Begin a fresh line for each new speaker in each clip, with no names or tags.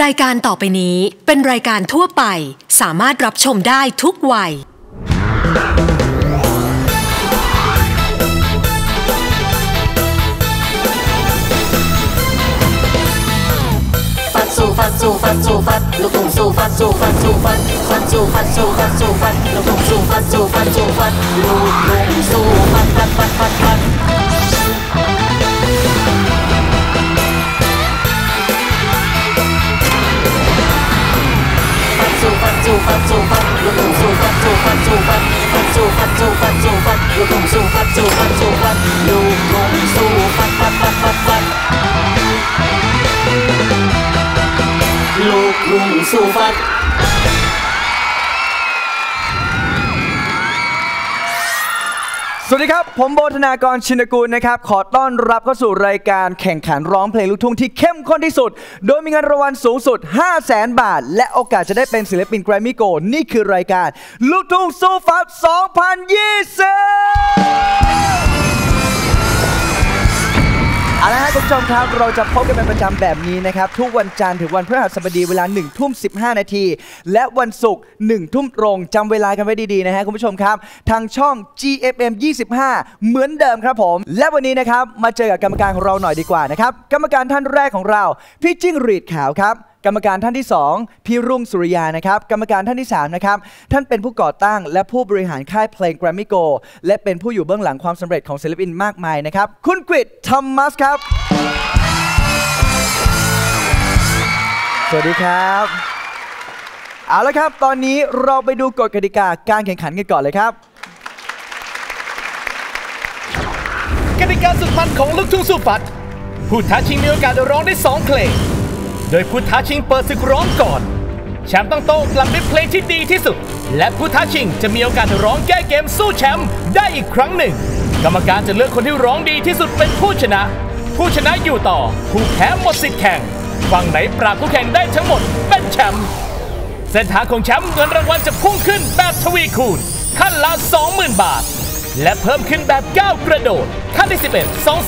รายการต่อไปนี้เป็นรายการทั่วไปสามารถรับชมได้ทุกวัย
ฟัดสู้ฟัดสู้ฟัดสู้ฟัดลูกทุ่งสู้ฟัดสู้ฟัดสู้ฟัดฟัดสู้ฟัดสู้ฟัดสู้ฟัดลูกทุ่งสู้ฟัดสู้ฟัดสู้ฟัดลูกทุ่งสู้ฟัดฟัดฟัดฟัดฟัด ดสู้ฟัดสู้ฟัดสู้ฟัดลูกทุ่งสู้ฟัดสู้ฟัดสู้ฟัดฟัดสู้ฟัดสู้ฟัดสู้ฟัดลูกทุ่งสู้ ส
วัสดีครับ ผมโบธนากรชินกูลนะครับ ขอต้อนรับเข้าสู่รายการแข่งขันร้องเพลงลูกทุ่งที่เข้มข้นที่สุด โดยมีเงินรางวัลสูงสุด 5 0 0แสนบาท และโอกาสจะได้เป็นศิลปินแกรมมี่โกนี่คือรายการ ลูกทุ่งสู้ฟัด2020 เอาละครับคุณผู้ชมครับเราจะพบกันเป็นประจำแบบนี้นะครับ ทุกวันจันทร์ถึงวันพฤหัสบดีเวลา1ทุ่ม15นาที และวันศุกร์1ทุ่มตรงจำเวลากันไว้ดีๆนะฮะคุณผู้ชมครับ ทางช่อง GFM 25 เหมือนเดิมครับผม และวันนี้นะครับมาเจอกับกรรมการของเราหน่อยดีกว่านะครับกรรมการท่านแรกของเราพี่จิ้งหรีดขาวครับ กรรมการท่านที่ 2 พี่รุ่งสุริยานะครับ กรรมการท่านที่3นะครับ ท่านเป็นผู้ก่อตั้งและผู้บริหารค่ายเพลง Grammy Go และเป็นผู้อยู่เบื้องหลังความสำเร็จของศิลปินมากมายนะครับ คุณกริดทอมมัสครับ สวัสดีครับ เอาละครับ ตอนนี้เราไปดูกฎกติกาการแข่งขันกันก่อนเลยครับ
กติกาสุดมันของลูกทุ่งสู้ฟัดผู้ท้าชิงมีโอกาสร้องได้ 2 เพลง โดยผู้ท้าชิงเปิดศึกร้องก่อน แชมป์ต้องโต้กลับด้วยเพลงที่ดีที่สุด และผู้ท้าชิงจะมีโอกาสร้องแก้เกมสู้แชมป์ได้อีกครั้งหนึ่ง กรรมการจะเลือกคนที่ร้องดีที่สุดเป็นผู้ชนะ ผู้ชนะอยู่ต่อ ผู้แพ้หมดสิทธิ์แข่งฝั่งไหนปราบผู้แข่งได้ทั้งหมดเป็นแชมป์เส้นทางของแชมป์เงินรางวัลจะพุ่งขึ้นแบบทวีคูณขั้นละ 20,000 บาท และเพิ่มขึ้นแบบก้าวกระโดด ขั้นที่ 11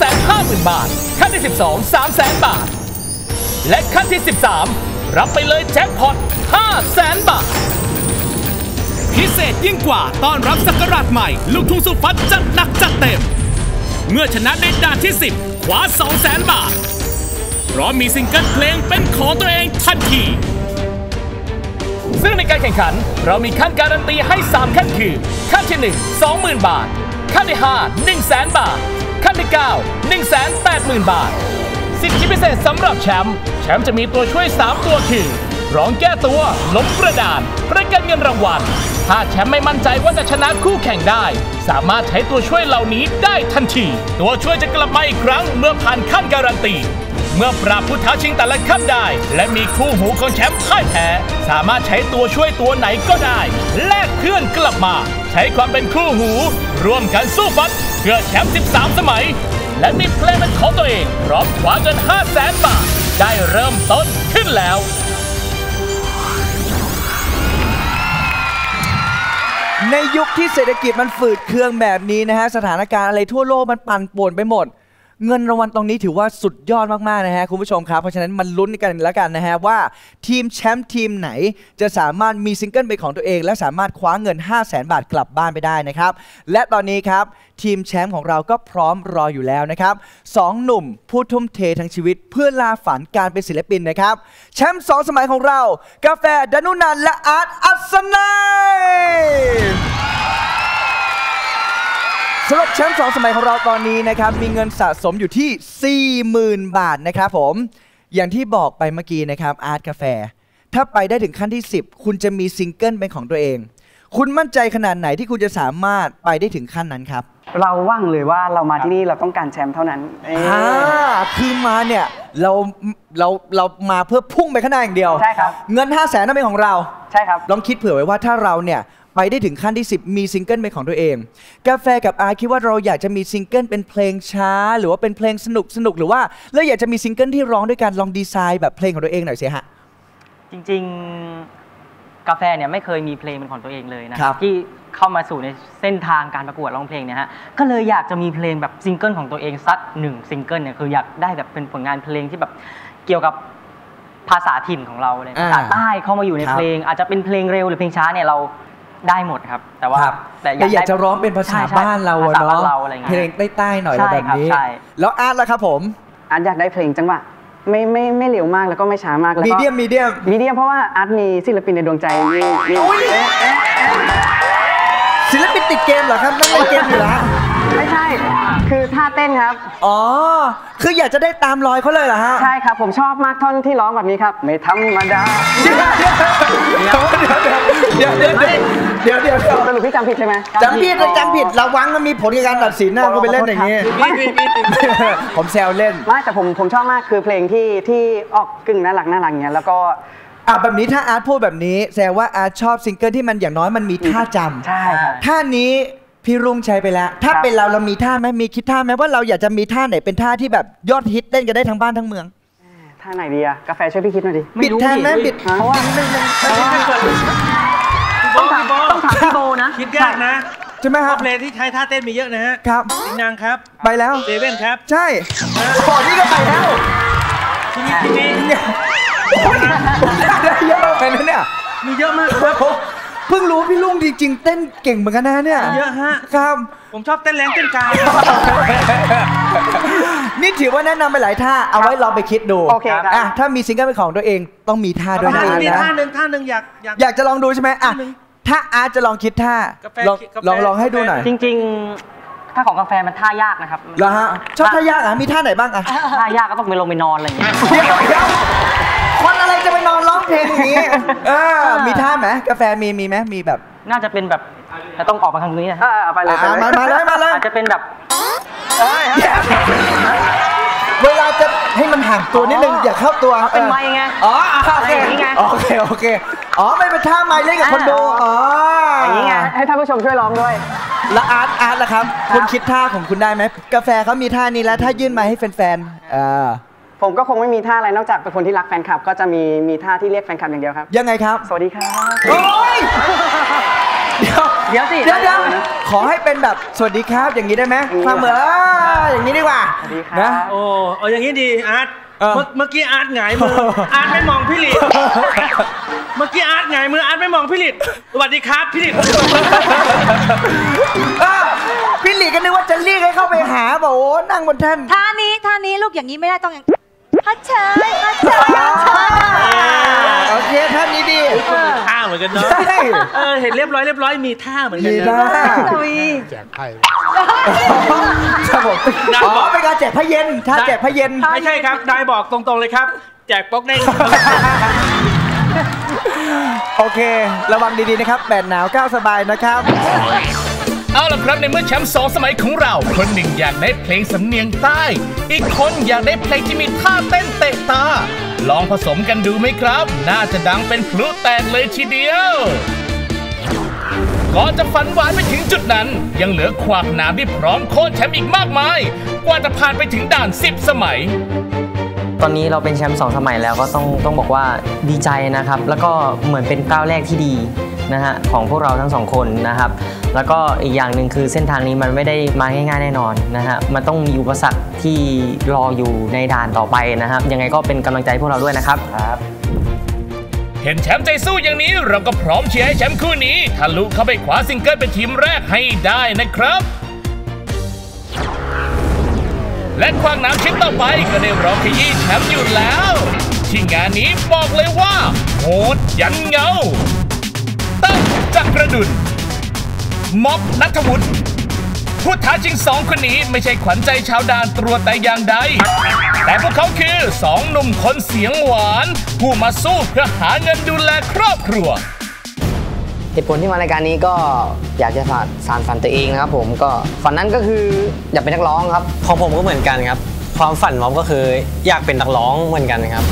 250,000 บาท ขั้นที่ 12 300,000 บาท และขั้นที่ 13 รับไปเลยแจ็คพอต500,000บาท พิเศษยิ่งกว่าต้อนรับศักราชใหม่ ลูกทุ่งสู้ฟัดจัดหนักจัดเต็ม เมื่อชนะในด่านที่ 10คว้า200,000บาทเพราะมีซิงเกิลเพลงเป็นของตัวเองทันทีซึ่งในการแข่งขันเรามีขั้นการันตีให้ 3 ขั้นคือ ขั้นที่ 1 20,000 บาท ขั้นที่ 5 1 0 0 0 0 0 บาท ขั้นที่ 9 1 8 0 0 0 0 บาท สิทธิพิเศษสำหรับแชมป์แชมป์จะมีตัวช่วย 3 ตัวคือร้องแก้ตัวล้มกระดานประกันเงินรางวัลถ้าแชมป์ไม่มั่นใจว่าจะชนะคู่แข่งได้ สามารถใช้ตัวช่วยเหล่านี้ได้ทันที ตัวช่วยจะกลับมาอีกครั้งเมื่อผ่านขั้นการันตี เมื่อปราบผู้ท้าชิงแต่ละขั้นได้ และมีคู่หูของแชมป์พ่ายแพ้ สามารถใช้ตัวช่วยตัวไหนก็ได้ แลกเพื่อนกลับมา ใช้ความเป็นคู่หู ร่วมกันสู้ฟัดเพื่อแชมป์ 13 สมัย และมีเพลงเป็นของตัวเองพร้อมคว้าเงิน 5 0 0แสนบาท ได้เริ่มต้นขึ้นแล้ว
ในยุคที่เศรษฐกิจมันฝืดเคืองแบบนี้นะฮะ สถานการณ์อะไรทั่วโลกมันปั่นป่วนไปหมด เงินรางวัลตรงนี้ถือว่าสุดยอดมาก ๆ นะฮะ คุณผู้ชมครับ เพราะฉะนั้นมันลุ้นกันแล้วกันนะฮะ ว่าทีมแชมป์ทีมไหนจะสามารถมีซิงเกิลเป็นของตัวเอง และสามารถคว้าเงิน 5 0 0แสนบาทกลับบ้านไปได้นะครับ และตอนนี้ครับ ทีมแชมป์ของเราก็พร้อมรออยู่แล้วนะครับสองหนุ่มผู้ทุ่มเททั้งชีวิต เพื่อล่าฝันการเป็นศิลปินนะครับ แชมป์สองสมัยของเรา กาแฟดานุนันและอาร์ตอัศนัยสำหรับแชมป์สองสมัยของเราตอนนี้นะครับ มีเงินสะสมอยู่ที่ 40,000 บาทนะครับผม อย่างที่บอกไปเมื่อกี้นะครับอาร์ตกาแฟ ถ้าไปได้ถึงขั้นที่ 10 คุณจะมีซิงเกิลเป็นของตัวเอง คุณมั่นใจขนาดไหนที่คุณจะสามารถไปได้ถึงขั้นนั้นครับ
เราวางเลยว่าเรามาที่นี่เราต้องการแชมป์เท่านั้นเอ้ย
อ่าคือมาเนี่ยเราเราเรามาเพื่อพุ่งไปข้างหน้าอย่างเดียว
ใช่ครับ
เงิน 5 0 0แสนนั่นเป็นของเรา
ใช่ครับ
ลองคิดเผื่อไว้ว่าถ้าเราเนี่ยไปได้ถึงขั้นที่ 10 มีซิงเกิลเป็นของตัวเอง กาแฟกับอาร์ตคิดว่าเราอยากจะมีซิงเกิลเป็นเพลงช้า หรือว่าเป็นเพลงสนุกสนุกหรือว่าเราอยากจะมีซิงเกิลที่ร้องด้วยกันลองดีไซน์แบบเพลงของตัวเองหน่อยสิฮะ
จริง ๆ กาแฟเนี่ยไม่เคยมีเพลงเป็นของตัวเองเลยนะครับที่ เข้ามาสู่ในเส้นทางการประกวดร้องเพลงเนี่ยฮะก็เลยอยากจะมีเพลงแบบซิงเกิลของตัวเองสักหนึ่งซิงเกิลเนี่ยคืออยากได้แบบเป็นผลงานเพลงที่แบบเกี่ยวกับภาษาถิ่นของเราเลย
อ่า
ภาษาใต้เข้ามาอยู่ใน
ครับ
เพลง อาจจะเป็นเพลงเร็วหรือเพลงช้าเนี่ยเราได้หมดครับ แต่ว่า
ครับ
แต่
แต่อยากจะร้องเป็นภาษา
ใช่ใช่
บ้านเราอะ
ภษ
เนาะ
บ้เราอะไรเงี้ย
เพลงใต้ๆหน่อย
ใช่
แบบนี้
ครับใช่
แล้วอาร์ตล่ะครับผม
อาร์ตอยากได้เพลงจังหวะไม่ไม่ไม่เร็วมากแล้วก็ไม่ช้ามากแล้ว
มี
ก็
เดียมมีเดียม
มีเดียมเพราะว่าอาร์ตมีศิลปินในดวงใจนี่นี่
ศิลปินติดเกมเหรอครับนั่งเล่นเกมอยู่เหรอะ
ไม่ใช่ คือท่าเต้นครับ
อ๋อ คืออยากจะได้ตามรอยเขาเลยเหรอฮะ
ใช่ครับ ผมชอบมากท่อนที่ร้องแบบนี้ครับ ไม่ธรรมดา
เดี๋ยวเดี๋ยวเดี๋ยวเดี๋ยวเดี๋ยวเดี๋ยวเดี๋ยว
สรุปพี่จำผิดใช่ไหม
จำผิดจำผิดระวังมันมีผลกับการตัดสินนะกูไปเล่นอย่างนี้ ผมแซวเล่น
ไม่แต่ผมผมชอบมากคือเพลงที่ที่ออกกึ่งน่ารักน่ารักเงี้ยแล้วก็
อะแบบนี้ถ้าอาร์ตพูดแบบนี้ แสดงว่าอาร์ตชอบซิงเกิลที่มันอย่างน้อยมันมีท่าจำ
ใช่ครับ
ท่านี้พี่รุ่งใช้ไปแล้ว ถ้า
ครับ
เป็นเราเรามีท่าไหมมีคิดท่าไหมว่าเราอยากจะมีท่าไหนเป็นท่าที่แบบยอดฮิตเล่นกันได้ทั้งบ้านทั้งเมือง
ท่าไหนดีอะกาแฟช่วยพี่คิดหน่อยดิ
บิดแทนไหมบิด
เพราะว่า
ต้องถามต้องถามพี่โบนะ
คิดยากนะ
ใช่ไหมครับ
เพลงที่ใช้ท่าเต้นมีเยอะนะฮะ
ครับ
สิงนางครับ
ไปแล้ว
เซเว่นครับ
ใช่ขอนี่ก็ไปแล้ว
ที่นี่ที่นี่
เนี่ย ได้เยอะเลยนะเนี่ย
มีเยอะมากครับ
เพิ่งรู้พี่ลุงจริงๆเต้นเก่งเหมือนกันนะเนี่ย
เยอะฮะ
ครับ
ผมชอบเต้นแรงเต้นกลาง
นี่ถือว่าแนะนำไปหลายท่า เอาไว้ลองไปคิดดู
โอเคครับ
อะถ้ามีซิงเกิลเป็นของตัวเองต้องมีท่าด้วยนะ
มี
นะ
ท่าหนึ่งท่าหนึ่งอยากอยาก
อยากจะลองดูใช่ไหมอะ
ท่าหนึ่ง
ถ้าอาร์ตจะลองคิดท่ากา
แฟ
ลอง
กาแฟ
ลองลองให้ดูหน่อย
จริง ๆ ถ้าของกาแฟมันท่ายากนะครับ
เหรอฮะชอบท่ายากอะมีท่าไหนบ้างอะ
ท่ายากก็ต้องไปลงไปนอนอะไรอย่างเงี้ย
เดี๋ยวเดี๋ยวคนอะไรจะไปนอนร้องเพลงอย่างนี้เออมีท่าไหมกาแฟมีมีไหมมีแบบ
น่าจะเป็นแบบจะต้องออกมาทางนี้นะ
เออเอาไปเลยไป
อะ
เลย
มามาเลยมาเลย
อาจจะเป็นแบบ
เวลาจะให้มันห่างตัวนิดนึงอย่าเข้าตัว
เป็นไม้ไง
อ๋อโอเค
อย่างนี้ไง
โอเคโอเคอ๋อไม่เป็นท่าไม้เล่นกับคนดูอ๋อ
อ
อย่าง
นี้ไงให้ท่านผู้ชมช่วยร้องด้วย
แล้วอาร์ตอาร์ตล่ะครับ คุณคิดท่าของคุณได้ไหมกาแฟเขามีท่านี้แล้วถ้ายื่นไมาให้แฟนๆเออ
ผมก็คงไม่มีท่าอะไรนอกจากเป็นคนที่รักแฟนคลับ ก็จะมีมีท่าที่เรียกแฟนคลับอย่างเดียวครับ
ยังไงครับ
สวัสดีครับ
โอ้ยเดี๋ยว
เดี๋ยวสิ
เดี๋ยวเดี๋ยวขอให้เป็นแบบสวัสดีครับอย่างนี้ได้ไหมความเหมือนอ่าอย่างนี้ดีกว่า
สวัสดีครับ
นะ
โอ้เอาอย่างนี้ดีอาร์ต
เออ
เมื่อเมื่อกี้อาร์ตหงายมืออาร์ตไม่มองพี่หลิดเมื่อกี้อาร์ตหงายมืออาร์ตไม่มองพี่หลิดสวัสดีครับพี่หลิด
เออพี่หลีก็นึกว่าจะเรียกให้เข้าไปหาบอกโอ้นั่งบนแท่น
ท่านี้ท่านี้ลูกอย่างนี้ไม่ได้ต้องอย่าง ฮัทเชยฮัทเชยฮัทเชย
โอเคท่านนี้ดี
ท่าเหมือนกันเนาะ
ใช่
เออเห็นเรียบร้อยเรียบร้อยมีท่าเหมือนกัน
มี
นะ
ท่า
ทวี
ครับผมอ๋อเป็นการแจกพระเย็นท่าแจกพระเย็น
ไม่ใช่ครับนายบอกตรงๆเลยครับ แจกป๊อกได้
โอเค ระวังดีๆนะครับแดดหนาวก้าวสบายนะครับ
เอาล่ะครับในเมื่อแชมป์สองสมัยของเรา คนหนึ่งอยากได้เพลงสำเนียงใต้ อีกคนอยากได้เพลงที่มีท่าเต้นเตะตา ลองผสมกันดูไหมครับ น่าจะดังเป็นพลุแตกเลยทีเดียวก่อนจะฝันหวานไปถึงจุดนั้น ยังเหลือขวากหนามที่พร้อมโค่นแชมป์อีกมากมาย กว่าจะผ่านไปถึงด่าน 10 สมัย
ตอนนี้เราเป็นแชมป์สองสมัยแล้วก็ต้องต้องบอกว่าดีใจนะครับ แล้วก็เหมือนเป็นก้าวแรกที่ดีนะฮะของพวกเราทั้งสองคนนะครับ แล้วก็อีกอย่างหนึ่งคือเส้นทางนี้มันไม่ได้มาง่าย ๆ แน่นอนนะฮะมันต้องมีอุปสรรคที่รออยู่ในด่านต่อไปนะครับ ยังไงก็เป็นกำลังใจพวกเราด้วยนะครับ
เห็นแชมป์ใจสู้อย่างนี้เราก็พร้อมเชียร์ให้แชมป์คู่นี้ทะลุเข้าไปคว้าซิงเกิลเป็นทีมแรกให้ได้นะครับ และควางน้ำชิ้นต่อไปก็ได้รอขยี้แชมป์อยู่แล้ว ที่งานนี้บอกเลยว่าโหดยันเงา ตั้งจักรดุลม็อบนัทวุฒิผู้ท้าชิงสองคนนี้ไม่ใช่ขวัญใจชาวดานตรวจแต่อย่างใด แต่พวกเขาคือสองหนุ่มคนเสียงหวาน ผู้มาสู้เพื่อหาเงินดูแลครอบครัว
เหตุผลที่มารายการนี้ก็อยากจะสานสารฝันตัวเองนะครับผมก็ฝันนั้นก็คืออยากเป็นนักร้องครับ
ของผมก็เหมือนกันครับ ความฝันม็อบก็คืออยากเป็นนักร้องเหมือนกันครับ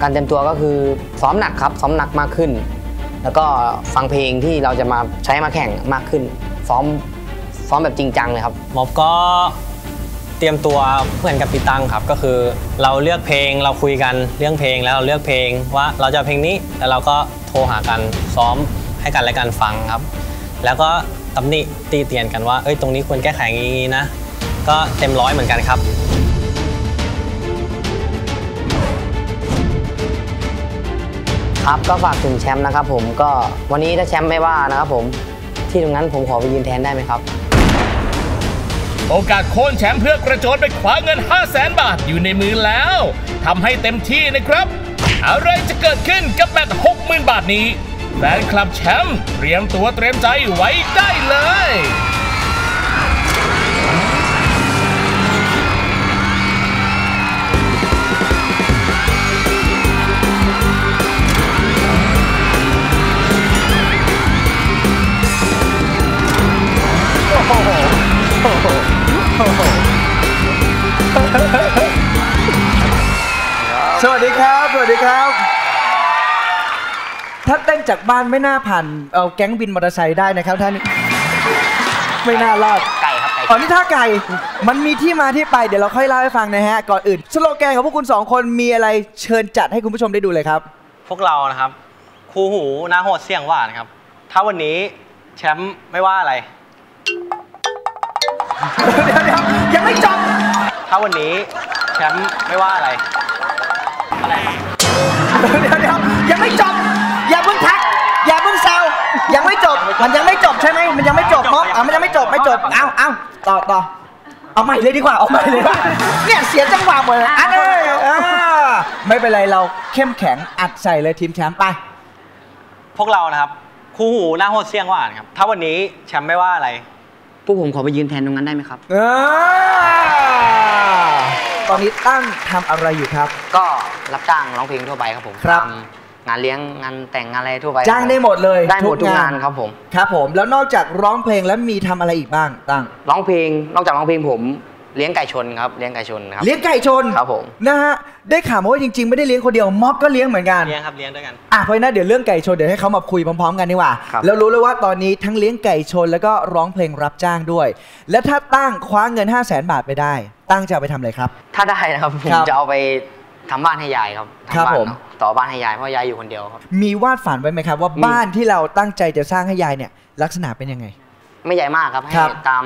การเตรียมตัวก็คือซ้อมหนักครับซ้อมหนักมากขึ้น แล้วก็ฟังเพลงที่เราจะมาใช้มาแข่งมากขึ้นซ้อมซ้อมแบบจริงจังเลยครับ
ม็อบก็ เตรียมตัวเหมือนกับปีตังครับ ก็คือเราเลือกเพลงเราคุยกันเรื่องเพลงแล้วเราเลือกเพลงว่าเราจะเพลงนี้แล้วเราก็โทรหากันซ้อมให้กันและกันฟังครับ แล้วก็ตำหนิตีเตียนกันว่าเอ้ยตรงนี้ควรแก้ไขอย่างนี้นะ ก็เต็มร้อยเหมือนกันครับ
ครับก็ฝากถึงแชมป์นะครับผมก็วันนี้ถ้าแชมป์ไม่ว่านะครับผมที่ตรงนั้นผมขอไปยืนแทนได้ไหมครับ
โอกาสโค่นแชมป์เพื่อกระโจนไปคว้าเงิน 5 0 0แสนบาทอยู่ในมือแล้วทำให้เต็มที่นะครับ อะไรจะเกิดขึ้นกับแบต60,000 บาทนี้แฟนคลับแชมป์เตรียมตัวเตรียมใจไว้ได้เลย
ถ้าเต้นจากบ้านไม่น่าผ่านเอาแก๊งบินมอเตอร์ไซค์ได้นะครับท่านไม่น่ารอด
ไก่ครับไก่
อ๋อนี่ท่าไก่ มันมีที่มาที่ไปเดี๋ยวเราค่อยเล่าให้ฟังนะฮะ ก่อนอื่น สโลแกนของพวกคุณสองคนมีอะไรเชิญจัดให้คุณผู้ชมได้ดูเลยครับ
พวกเรานะครับ คู่หูหน้าโหดเสี่ยงหวานครับ ถ้าวันนี้แชมป์ไม่ว่าอะไร
เดี๋ยวเดี๋ยวยังไม่จบ
ถ้าวันนี้แชมป์ไม่ว่าอะไร
เดี๋ยวเดี๋ยวยังไม่จบ ม่จบมันยังไม่จบใช่ไหมมันยังไม่จบม็อบอะมันยังไม่จบไม่จบเอาเอาต่อต่อเอาใหม่เลยดีกว่าเอาใหม่เลยเนี่ยเสียจังหวะหมดเลยอัดเลยอ่าไม่เป็นไรเราเข้มแข็งอัดใส่เลยทีมแชมป์ไป
พวกเรานะครับคู่หูหน้าโหดเสี่ยงหวานครับ ถ้าวันนี้แชมป์ไม่ว่าอะไร
พวกผมขอไปยืนแทนตรงนั้นได้ไหมครับ
เออตอนนี้ตั้งทำอะไรอยู่ครับ
ก็รับจ้างร้องเพลงทั่วไปครับผม
ครับ
ตาม งานเลี้ยงงานแต่งงานอะไรทั่วไป
จ้างได้หมดเลย
ได้หมดทุก
งางา
นนครับผม
ครับผมแล้วนอกจากร้องเพลงแล้วมีทำอะไรอีกบ้างตั้ง
ร้องเพลงนอกจากร้องเพลงผมเลี้ยงไก่ชนครับเลี้ยงไก่ชนครับ
เลี้ยงไก่ชน
ครับผม
นะฮะได้ข่าวมาว่าจริงๆ ไม่ได้เลี้ยงคนเดียวม็อบก็เลี้ยงเหมือนกัน
เลี้ยงครับเลี้ยงด้วยกัน
อะเพราะฉะนั้นเดี๋ยวเรื่องไก่ชนเดี๋ยวให้เขามาคุยพร้อมๆ กันดีกว่า
ครับ
แล้วรู้เลยว่าตอนนี้ทั้งเลี้ยงไก่ชนแล้วก็ร้องเพลงรับจ้างด้วย และถ้าตั้งคว้าเงิน 5 0 0แสนบาทไปได้ ตั้งจะเอาไปทำอะไรครับ
ถ้าได้นะครับผม
ครับ
จะเอาไป ทำบ้านให้ยายครับ
ครับ
ทำบ้าน
ผม
ต่อบ้านให้ยายเพราะยายอยู่คนเดียวครับ
มีวาดฝันไว้ไหมครับ ว่า
มี
บ้านที่เราตั้งใจจะสร้างให้ยายเนี่ย ลักษณะเป็นยังไง
ไม่ใหญ่มากครับให้
ครับ
ตาม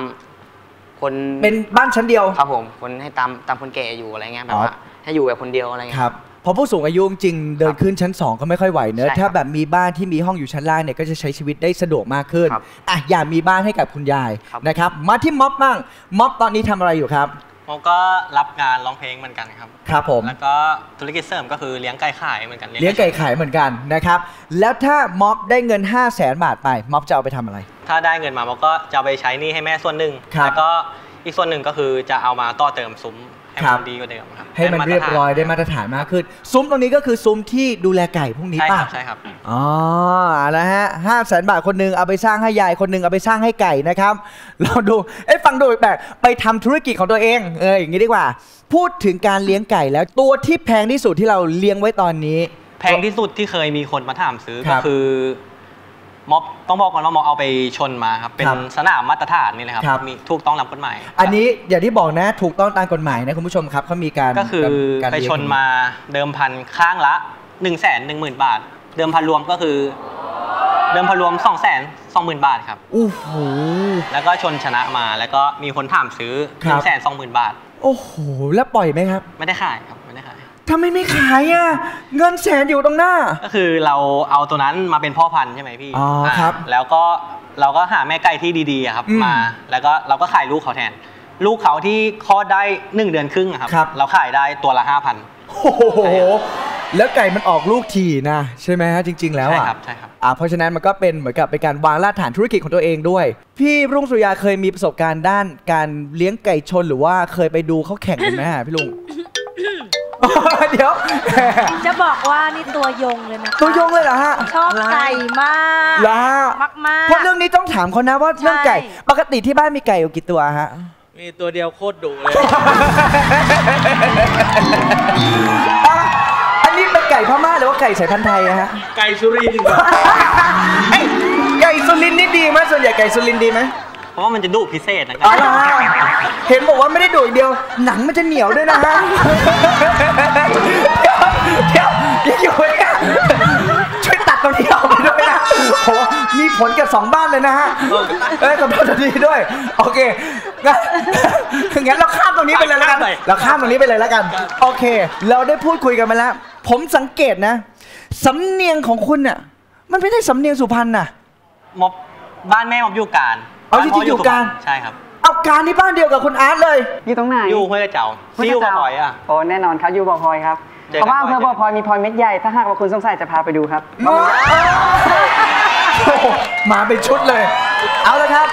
คน
เป็นบ้านชั้นเดียว
ครับผมคนให้ตามตามคนแก่อยู่อะไรเงี้ยแบ
อ๋
บ
อ
ว่าให้อยู่แบบคนเดียวอะไรเงี้ย
ครับเพราะผู้สูงอายุจริงๆเดินขึ้นชั้น 2 ก็ไม่ค่อยไหวเนอะ
ใช่ครับ
ถ้าแบบมีบ้านที่มีห้องอยู่ชั้นล่างเนี่ยก็จะใช้ชีวิตได้สะดวกมากขึ้น
ครับ
อะอยากมีบ้านให้กับคุณยาย
ครับ
นะครับ มาที่ม็อบบ้างม็อบตอนนี้ทำอะไรอยู่ครับ
ผมก็รับงานร้องเพลงเหมือนกันครับ
ครับผม
แล้วก็ธุรกิจเสริมก็คือเลี้ยงไก่ขายเหมือนกัน
เลี้ยงไก่ขายเหมือนกันนะครับ แล้วถ้าม็อบได้เงิน 5 0 0แสนบาทไปม็อบจะเอาไปทำอะไร
ถ้าได้เงินมาผมก็จะเอาไปใช้หนี้ให้แม่ส่วนหนึ่ง
ครับ
แล้วก็อีกส่วนหนึ่งก็คือจะเอามาต่อเติมซุ้ม ให้
ครั
มั
บ
นดีกว่าเดิมครับ
ให้มันเรียบร้อยได้มาตรฐานมากขึ้น ซุ้มตรงนี้ก็คือซุ้มที่ดูแลไก่พวกนี้
ใช่ค
ป่ะ
รับใช่ครับ
อ๋อนะฮะห้าแสนบาทคนหนึ่งเอาไปสร้างให้ยายคนหนึ่งเอาไปสร้างให้ไก่นะครับ เราดูเอ้ยฟังดูแปลกๆไปทำธุรกิจของตัวเองเอออย่างนี้ดีกว่า พูดถึงการเลี้ยงไก่แล้วตัวที่แพงที่สุดที่เราเลี้ยงไว้ตอนนี้
แพงที่สุดที่เคยมีคนมาถามซื้อ
ครั
ก็
บ
คือ ม็อบต้องบอกก่อนว่าม็อบเอาไปชนมาครับ เป็น
ครับ
สนามมาตรฐานนี่นะครับ
ครับ
มีถูกต้องตามกฎหมาย
อันนี้อย่างที่บอกนะถูกต้องตามกฎหมายนะคุณผู้ชมครับเขามีการ
ก็คือ
การ
ไป
เลี้ยง
ชนมาเดิมพันข้างละ1นึ่งแสนหนึ่งหมื่นบาท เดิมพันรวมก็คือ เดิมพันรวม2องแสนสองหมื่นบาทครับ
โอ้โห
แล้วก็ชนชนะมาแล้วก็มีคนถามซื้อ
ค
ห
รับ
นึ่งแสนสองหมื่นบาท
โอ้โหแล้วปล่อยไหมครับ
ไม่ได้ขายครับไม่ได้ขาย
ทำไมไม่ขายอะเงินแสนอยู่ตรงหน้า
ก็คือเราเอาตัวนั้นมาเป็นพ่อพันธุ์ใช่ไหมพี่
อ๋ออ่าครับ
แล้วก็เราก็หาแม่ไก่ที่ดีๆอะครับ
อืม
มา แล้วก็เราก็ขายลูกเขาแทน ลูกเขาที่คลอดได้หนึ่งเดือนครึ่งอะครับ
ครับ
เราขายได้ตัวละห้าพัน
โอ้โห แล้วไก่มันออกลูกทีนะ ใช่ไหมฮะจริง ๆ แล้ว
ใช่
อะ
ครับใช่ครับ
อ่าเพราะฉะนั้นมันก็เป็นเหมือนกับเป็นการวางรากฐานธุรกิจของตัวเองด้วย พี่รุ่งสุริยาเคยมีประสบการณ์ด้านการเลี้ยงไก่ชนหรือว่าเคยไปดูเขาแข่งกันไหมฮะพี่ลุง เดี๋ยว
จะบอกว่านี่ตัวยงเลยนะคะ
ตัวยงเลยเหรอฮะ
ชอบไก่มาก
ล่ะ
มากมากๆ
เพราะเรื่องนี้ต้องถามเขานะว่าเรื่องไก่
ใช่
ปกติที่บ้านมีไก่อยู่กี่ตัวฮะ
มีตัวเดียวโคตรดุเลย
อะอันนี้เป็นไก่พม่าหรือว่าไก่สายพันธุ์ไทยอะฮะ
ไก่สุรินทร์
เอ้ยไก่สุรินทร์นี่ดีไหมส่วนใหญ่ไก่สุรินทร์ดีไหม
เพราะว่ามันจะดุพิเศษนะค
อ๋
รั
อบ เหรอฮะเห็นบอกว่าไม่ได้ดูอย่างเดียว หนังมันจะเหนียวด้วยนะฮะเดี๋ยวเดี๋ยวยังอยู่เนี่ยช่วยตัดตรงนี้ออกไปด้วยนะโหมีผลกับสองบ้านเลยนะฮะเอ้ยขอโทษทีด้วย โอเคงั้นงั้นเราข้ามตรงนี้ไปเลยแล้วกันเราข้ามตรงนี้ไปเลยแล้วกัน โอเค เราได้พูดคุยกันมาแล้ว ผมสังเกตนะ สำเนียงของคุณน่ะ มันไม่ได้สำเนียงสุพรรณน่ะ
มอบบ้านแม่มอบอยู่การ
เอาที่ที่อยู่การ
ใช่ครับ
เอาการที่บ้านเดียวกับคุณอาร์ตเลย
อยู่ตรงไหน
อยู่ห้วยกระเจ้า
ห้วย
ซิ่ว
กระ
มา
เจ้า
บ่อยอะ
โอ้แน่นอนครับอยู่บ่อพลอยครับ
เจอกัน
เพราะว่าอำเภอ
บ่
บ่
อ
อยพลอยมีพลอยเม็ดใหญ่ถ้าหากว่าคุณสงสัยจะพาไปดูครับ
โอ้โหมาเป็นชุดเลย เอาละครับ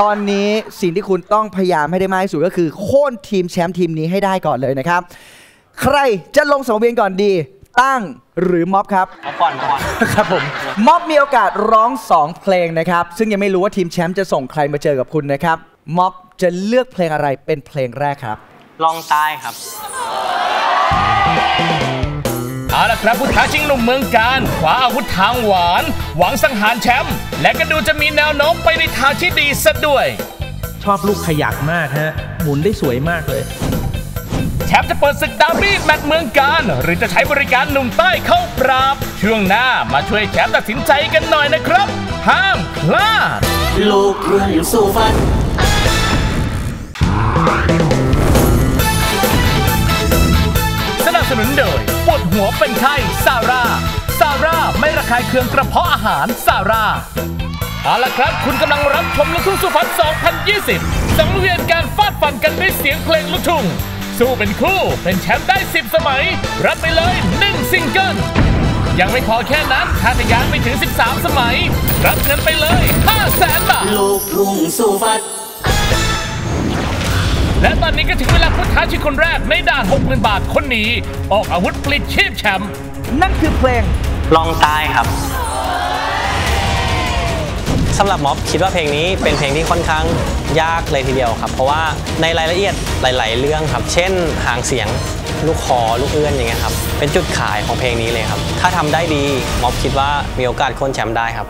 ตอนนี้สิ่งที่คุณต้องพยายามให้ได้มากที่สุดก็คือโค่นทีมแชมป์ทีมนี้ให้ได้ก่อนเลยนะครับ ใครจะลงสังเวียนก่อนดี ตั้งหรือม็อบครับ
เอาก่อนก่อน
ครับผมม็อบมีโอกาสร้อง 2 เพลงนะครับ ซึ่งยังไม่รู้ว่าทีมแชมป์จะส่งใครมาเจอกับคุณนะครับม็อบจะเลือกเพลงอะไรเป็นเพลงแรกครับ
ลองใต้ครับ
เอาละครับผู้ท้าชิงหนุ่มเมืองการคว้าอาวุธทางหวาน หวังสังหารแชมป์และก็ดูจะมีแนวโน้มไปในทางที่ดีซะด้วย
ชอบลูกขยักมากฮะหมุนได้สวยมากเลย
แชมป์จะเปิดศึกดาร์บี้แมตช์เมืองการ หรือจะใช้บริการหนุ่มใต้เข้าปราบ ช่วงหน้ามาช่วยแชมป์ตัดสินใจกันหน่อยนะครับ ห้ามพลาด
ลูกรุ่งสู่ฝัน
สนับสนุนโดยปวดหัวเป็นไข้ซาร่าซาร่าไม่ระคายเคืองกระเพาะอาหารซาร่าเอาละครับ คุณกำลังรับชมลูกทุ่งสุพรรณ2020 สังเวียนการฟาดฟันกันด้วยเสียงเพลงลูกทุ่ง สู้เป็นคู่เป็นแชมป์ได้ 10 สมัย รับไปเลย 1 ซิงเกิล ยังไม่พอแค่นั้นถ้าทะยานไปถึง 13 สมัย รับเงินไปเลย 5 0 0แสนบาท
ลูกรุ่งสู่ฝัน
และตอนนี้ก็ถึงเวลาพุทธาชิงคนแรกในด่าน 60,000 บาทคนนี้ ออกอาวุธปลิดชีพแชมป์
นั่นคือเพลง
ลองใต้ครับ สำหรับม็อบคิดว่าเพลงนี้เป็นเพลงที่ค่อนข้างยากเลยทีเดียวครับ เพราะว่าในรายละเอียดหลาย ๆ เรื่องครับ เช่นหางเสียงลูกคอลูกเอื้อนอย่างเงี้ยครับเป็นจุดขายของเพลงนี้เลยครับ ถ้าทำได้ดีม็อบคิดว่ามีโอกาสโค้นแชมป์ได้ครับ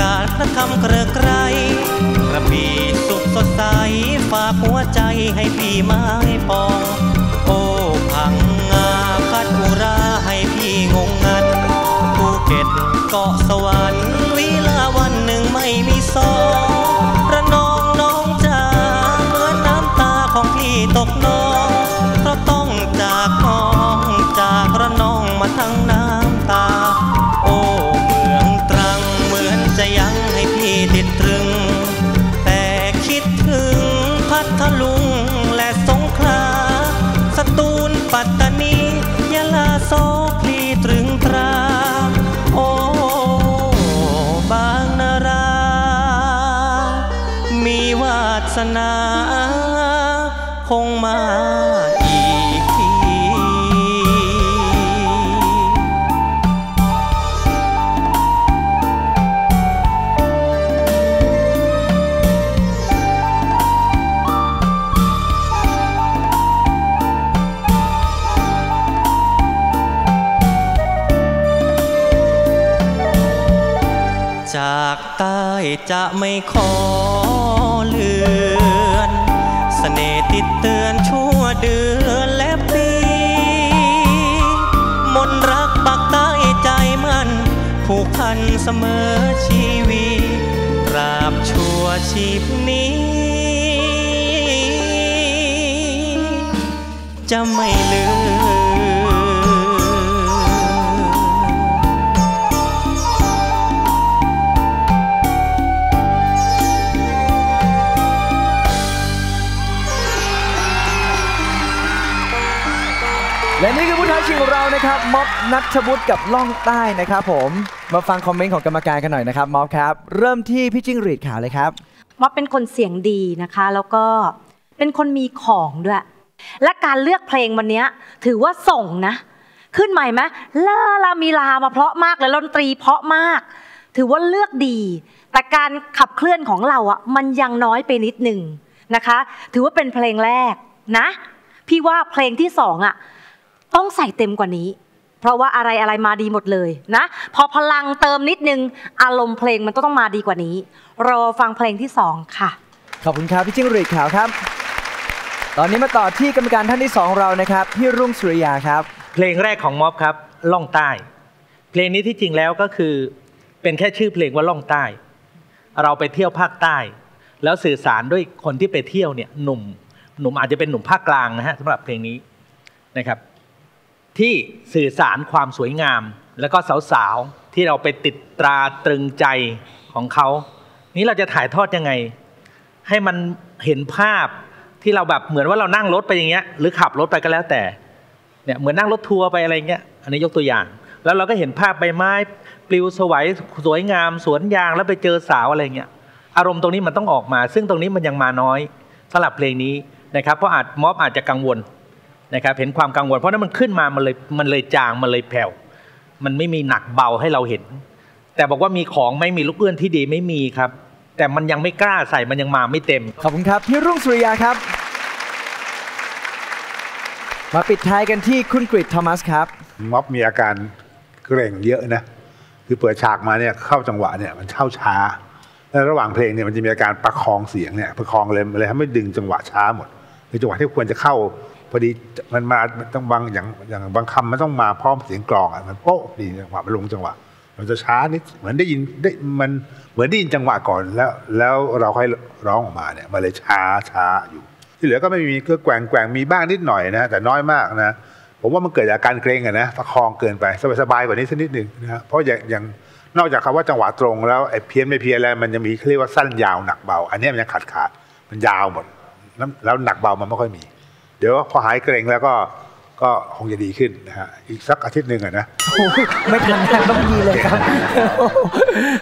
กาศพระคำเกลือไกรกระบีสุขสดใส ฝากหัวใจให้พี่ไม้ปอง โอ้พังงาคัดอุราให้พี่งงงันภูเก็ตเกาะสวรรค์วิลาวันหนึ่งไม่มีสองระนองน้องจ๋าเหมือนน้ำตาของพี่ตกนองเพราะต้องจากน้องจากระนองมาทั้งนั้น จะไม่ขอเลือนเสน่ห์ติดเตือนชั่วเดือนและปี มนต์รักปักใต้ใจมันผูกพันเสมอชีวีตราบชั่วชีพนี้ จะไม่ลืม
นะครับม็อบนัทวุฒิกับล่องใต้นะครับผมมาฟังคอมเมนต์ของกรรมการกันหน่อยนะครับม็อบครับ เริ่มที่พี่จิ้งหรีดขาวเลยครับ
ม็อบเป็นคนเสียงดีนะคะ แล้วก็เป็นคนมีของด้วย และการเลือกเพลงวันนี้ถือว่าส่งนะ ขึ้นใหม่ไหมลาลามีลามาเพราะมากเลยดนตรีเพราะมาก ถือว่าเลือกดี แต่การขับเคลื่อนของเราอะมันยังน้อยไปนิดหนึ่งนะคะ ถือว่าเป็นเพลงแรกนะ พี่ว่าเพลงที่สองอะ ต้องใส่เต็มกว่านี้ เพราะว่าอะไรอะไรมาดีหมดเลยนะ พอพลังเติมนิดนึง อารมณ์เพลงมันต้องมาดีกว่านี้ รอฟังเพลงที่สองค่ะ
ขอบคุณครับพี่จิ้งหรีดขาวครับ ตอนนี้มาต่อที่กรรมการท่านที่สองของเรานะครับพี่รุ่งสุริยาครับ
เพลงแรกของม็อบครับล่องใต้ เพลงนี้ที่จริงแล้วก็คือ เป็นแค่ชื่อเพลงว่าล่องใต้ เราไปเที่ยวภาคใต้ แล้วสื่อสารด้วยคนที่ไปเที่ยวเนี่ยหนุ่มหนุ่มอาจจะเป็นหนุ่มภาคกลางนะฮะสำหรับเพลงนี้นะครับ ที่สื่อสารความสวยงาม แล้วก็สาวๆ ที่เราไปติดตราตรึงใจของเขา นี้เราจะถ่ายทอดยังไง ให้มันเห็นภาพที่เราแบบเหมือนว่าเรานั่งรถไปอย่างเงี้ย หรือขับรถไปก็แล้วแต่เนี่ยเหมือนนั่งรถทัวร์ไปอะไรเงี้ยอันนี้ยกตัวอย่าง แล้วเราก็เห็นภาพใบไม้ปลิวสวยสวยงามสวนยางแล้วไปเจอสาวอะไรเงี้ยอารมณ์ตรงนี้มันต้องออกมา ซึ่งตรงนี้มันยังมาน้อยสำหรับเพลงนี้นะครับ เพราะอาจม็อบอาจจะกังวล นะครับเห็นความกังวล เพราะนั้นมันขึ้นมามันเลยมันเลยจางมันเลยแผ่วมันไม่มีหนักเบาให้เราเห็น แต่บอกว่ามีของไม่มีลูกเอื้อนที่ดีไม่มีครับ แต่มันยังไม่กล้าใส่มันยังมาไม่เต็ม
ขอบคุณครับพี่รุ่งสุริยาครับ มาปิดท้ายกันที่คุณกริดทอมัสครับ
ม็อบมีอาการเกรงเยอะนะคือเปิดฉากมาเนี่ยเข้าจังหวะเนี่ยมันเข้าช้าแล้วระหว่างเพลงเนี่ยมันจะมีอาการประคองเสียงเนี่ยประคองเลยเลยทำให้ดึงจังหวะช้าหมดคือจังหวะที่ควรจะเข้า พอดีมันมามันต้องบางอย่างอย่างบางคำมันต้องมาพร้อมเสียงกลองอะมันโป๊ะดีจังหวะมันลงจังหวะมันจะช้านิดเหมือนได้ยินได้มันเหมือนได้ยินจังหวะก่อนแล้ว แล้วเราค่อยร้องออกมาเนี่ยมันเลยช้าช้าอยู่ ที่เหลือก็ไม่มีก็แกว่งแกว่งมีบ้างนิดหน่อยนะแต่น้อยมากนะผมว่ามันเกิดจากการเกรงอะนะประคองเกินไปสบายๆกว่านี้สักนิดหนึ่งนะเพราะอย่างอย่างนอกจากคำว่าจังหวะตรงแล้วไอ้เพี้ยนไม่เพี้ยนแล้วมันจะมีเรียกว่าสั้นยาวหนักเบา อันนี้มันยังขาดขาดมันยาวหมดแล้วหนักเบามันไม่ค่อยมี เดี๋ยวพอหายเกรงแล้วก็ก็คงจะดีขึ้นนะฮะอีกสักอาทิตย์หนึ่งอะนะ
โอ้โหไม่ทันงานต้องดีเลยครับ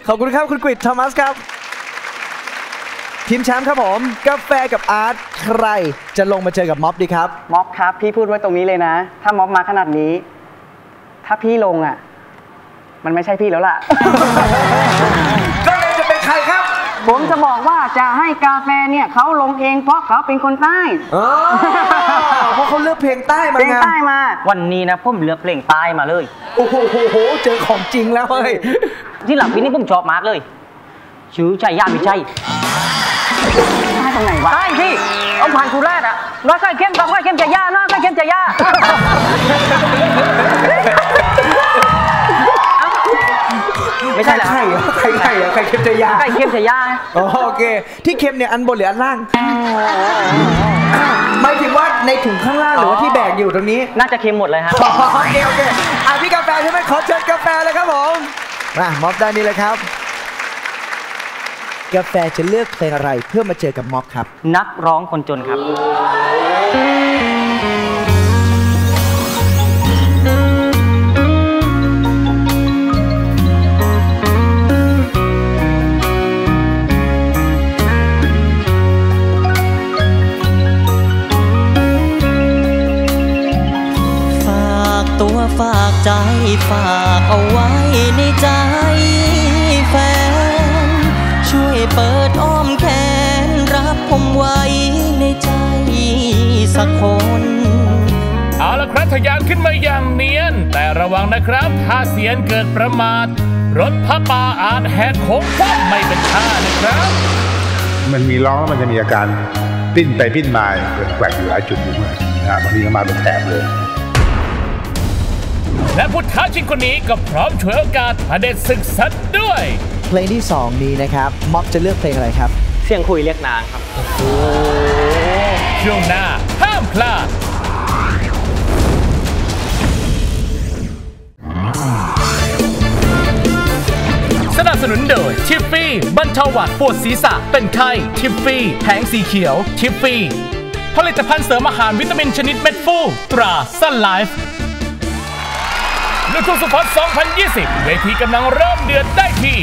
ขอบคุณครับคุณกริดทอมัสครับ ทีมแชมป์ครับผมกาแฟกับอาร์ตใครจะลงมาเจอกับม็อบดีครับ
ม็อบครับ พี่พูดไว้ตรงนี้เลยนะ ถ้าม็อบมาขนาดนี้ ถ้าพี่ลงอะ มันไม่ใช่พี่แล้วล่ะ ผมจะบอกว่าจะให้กาแฟเนี่ยเขาลงเองเพราะเขาเป็นคนใต้
อ๋อเพราะเขาเลือกเพลงใต้มา
เพลง
ไง
ใต้มา
วันนี้นะผมเลือกเพลงใต้มาเลย
โอ้โหโหโหเจอของจริงแล้วเฮ้ย
ที่หลังพี่นี่ผมชอบมากเลย ชื่อชัยยามิชัย
ใต้ตรงไหนวะ
ใช่พี่เอาผ่านสุราษฎร์อะน้อยไข่เข้มกับไข่เข้มจะย่าน้อยไข่เข้มจะย่า
ไม่ใช่เหรอ
ไข่เหรอไข่ไข่เหรอไข่เค็มจะยา
ไก่เค็มชายา
อ๋อโอเค ที่เค็มเนี่ยอันบนหรืออันล่างหมายถึงว่าในถุงข้างล่างหรือว่าที่แบกอยู่ตรงนี้
น่าจะเค็มหมดเลยฮะ
อ๋อโอเคโอเคอะพี่กาแฟใช่ไหมขอเชิญกาแฟเลยครับผมมาม็อบด้านนี้เลยครับกาแฟจะเลือกเพลงอะไรเพื่อมาเจอกับม็อบครับ
นักร้องคนจนครับ
ใจฝากเอาไว้ในใจแฟน ช่วยเปิดอ้อมแขน รับผมไว้ในใจสักคน
เอาละครับทะยานขึ้นมาอย่างเนียน แต่ระวังนะครับ ถ้าเสียนเกิดประมาท รถพระป่าอาจแหกโค้งคว่ำไม่เป็นท่านะครับ
มันมีร้องแล้วมันจะมีอาการปิ้นไปปิ้นมาแกว่งอยู่หลายจุดอยู่ด้วยนะบางทีก็มาเป็นแถบเลย
และพุทธชิงคนนี้ก็พร้อมฉวยโอกาสพเด็จศึกสัตว์ด้วย
เพลงที่ 2 นี้นะครับม็อบจะเลือกเพลงอะไรครับ
เสียงคุยเรียกนางครับ
ช่วงหน้าห้ามพลาดสนับสนุนโดยทิฟฟี่บรรเทาหวัดปวดศีรษะเป็นไข้ทิฟฟี่แผงสีเขียวทิฟฟี่ผลิตภัณฑ์เสริมอาหารวิตามินชนิดเม็ดฟูตราซันไลฟ์ ลูกทุ่งสู้ฟัด 2020 เวทีกำลังเริ่มเดือดได้ที่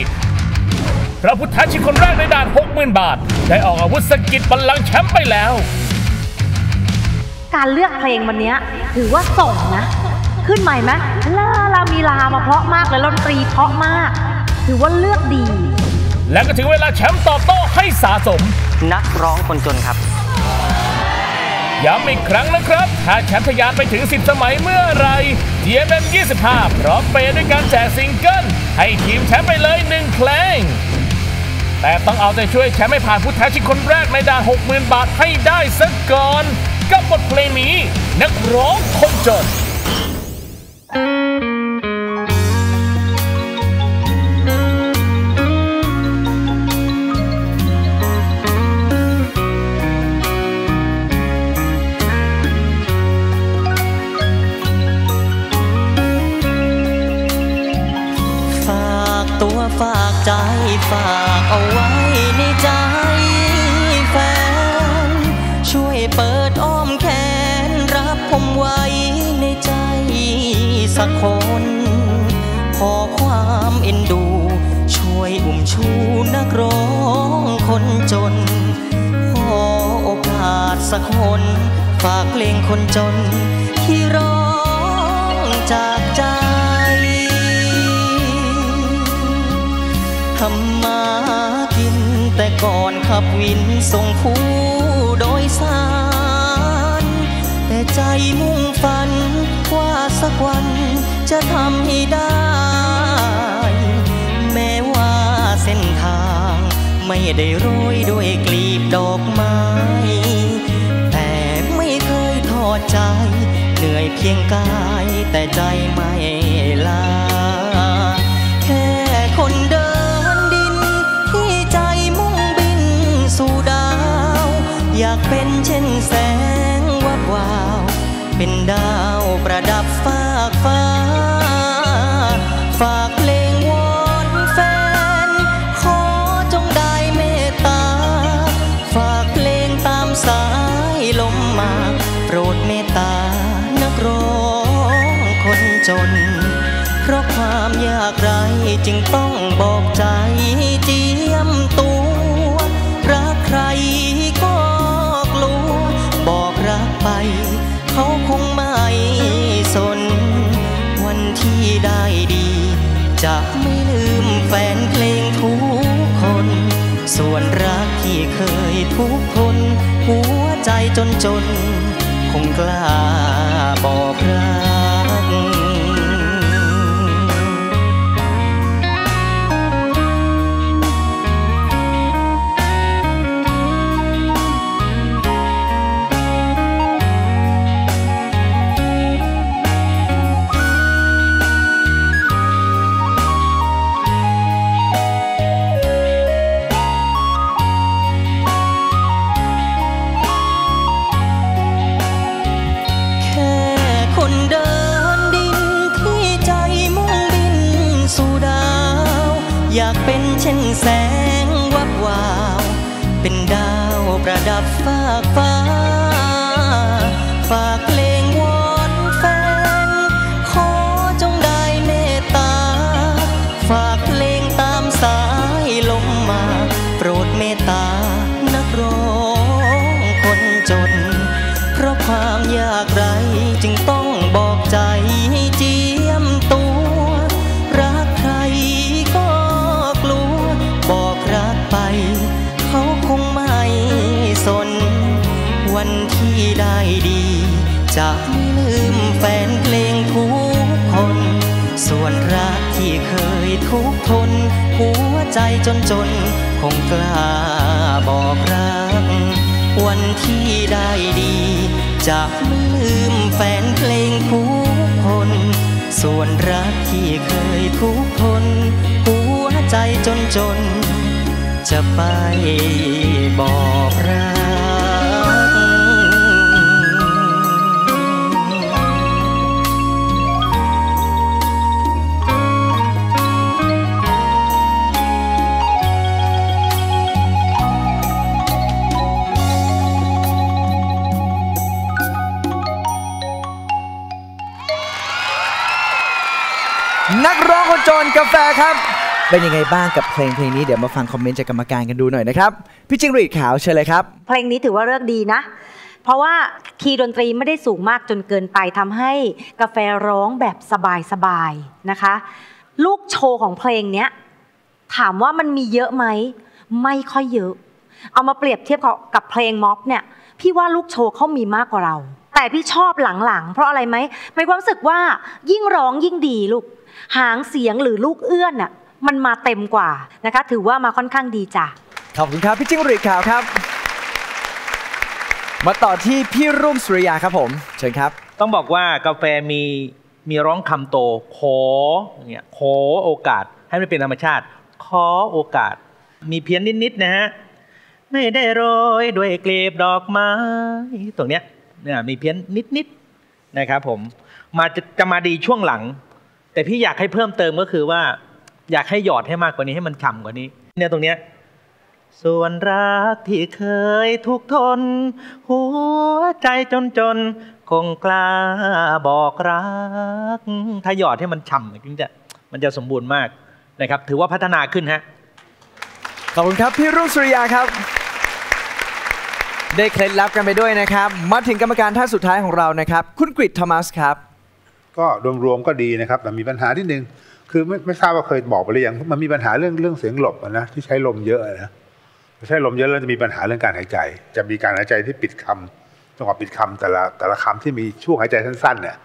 ผู้ท้าชิงคนแรกในด่าน 60,000 บาท ได้ออกอาวุธสะกิดบัลลังก์แชมป์ไปแล้ว
การเลือกเพลงวันเนี้ยถือว่าส่งนะ ขึ้นใหม่ไหมลาลามีลามาเพราะมากเลยดนตรีเพราะมาก ถือว่าเลือกดี
และก็ถึงเวลาแชมป์ตอบโต้ให้สะสม
นักร้องคนจนครับ
ย้ำอีกครั้งนะครับ ถ้าแชมป์ทะยานไปถึง 10 สมัยเมื่อไหร TMM 25 พร้อมเปย์ด้วยการแจกซิงเกิล ให้ทีมแชมป์ไปเลยหนึ่งเพลง แต่ต้องเอาใจช่วยแชมป์ให้ผ่านผู้ท้าชิงคนแรกในด่าน 60,000 บาทให้ได้สักก่อน กับบทเพลงนี้ นักร้องคนจน
ฝ ฝากใจฝากเอาไว้ในใจแฟน ช่วยเปิดอ้อมแขน รับผมไว้ในใจสักคน ขอความเอ็นดู ช่วยอุ้มชูนักร้องคนจน ขอโอกาสสักคน ฝากเพลงคนจนที่รอ ทำมากิน แต่ก่อนขับวินส่งผู้โดยสาร แต่ใจมุ่งฝัน ว่าสักวันจะทำให้ได้ แม้ว่าเส้นทาง ไม่ได้โรยด้วยกลีบดอกไม้แต่ไม่เคยทอดใจ เหนื่อยเพียงกายแต่ใจไม่ลา จนจน คงกล้าบอกรัก ช่นแสงวับวาว เป็นดาวประดับฟากฟ้า ใจจนจนๆคงกล้าบอกรัก วันที่ได้ดีจะไม่ลืมแฟนเพลงผู้คน ส่วนรักที่เคยทุกข์ทนหัวใจจนจนๆจะไปบอกรัก
นักร้องคนจนกาแฟครับ เป็นยังไงบ้างกับเพลงเพลงนี้เดี๋ยวมาฟังคอมเมนต์จากกรรมการกันดูหน่อยนะครับ พี่จิงหรีดขาวเชิญเลยครับ
เพลงนี้ถือว่าเลือกดีนะ เพราะว่าคีย์ดนตรีไม่ได้สูงมากจนเกินไปทำให้กาแฟร้องแบบสบายๆนะคะ ลูกโชว์ของเพลงเนี้ยถามว่ามันมีเยอะไหมไม่ค่อยเยอะ เอามาเปรียบเทียบกับเพลงม็อบเนี่ยพี่ว่าลูกโชว์เขามีมากกว่าเรา แต่พี่ชอบหลังๆ เพราะอะไรไหมไม่ความรู้สึกว่ายิ่งร้องยิ่งดีลูก หางเสียงหรือลูกเอื้อนอะมันมาเต็มกว่านะคะ ถือว่ามาค่อนข้างดีจ้ะ
ขอบคุณครับพี่จิงหรีดขาวครับ มาต่อที่พี่รุ่งสุริยาครับผม เชิญครับ
ต้องบอกว่ากาแฟมีมีร้องคำโต ขอเนี่ยขอโอกาสให้มันเป็นธรรมชาติ ขอโอกาส มีเพี้ยนนิดๆนะฮะไม่ได้โรยด้วยกลีบดอกไม้ตรงเนี้ยเนี่ยมีเพี้ยนนิดๆนะครับผมมาจะจะมาดีช่วงหลัง แต่พี่อยากให้เพิ่มเติมก็คือว่า อยากให้หยอดให้มากกว่านี้ให้มันฉ่ำกว่านี้ เนี่ยตรงเนี้ยส่วนรักที่เคยทุกข์ทน หัวใจจนจน คงกล้าบอกรัก ถ้าหยอดให้มันฉ่ำถึงจะมันจะสมบูรณ์มากนะครับ ถือว่าพัฒนาขึ้นฮะ
ขอบคุณครับ พี่รุ่งสุริยาครับ ได้เคล็ดลับกันไปด้วยนะครับ มาถึงกรรมการท่านสุดท้ายของเรานะครับ คุณกริตทอมัสครับ
ก็รวมๆก็ดีนะครับ แต่มีปัญหาที่หนึ่งคือไม่ไม่ทราบว่าเคยบอกไปหรือยังมันมีปัญหาเรื่องเรื่องเสียงหลบนะที่ใช้ลมเยอะนะใช้ลมเยอะแล้วจะมีปัญหาเรื่องการหายใจ จะมีการหายใจที่ปิดคำจังหวะปิดคำแต่ละแต่ละคำที่มีช่วงหายใจสั้นๆเนี่ย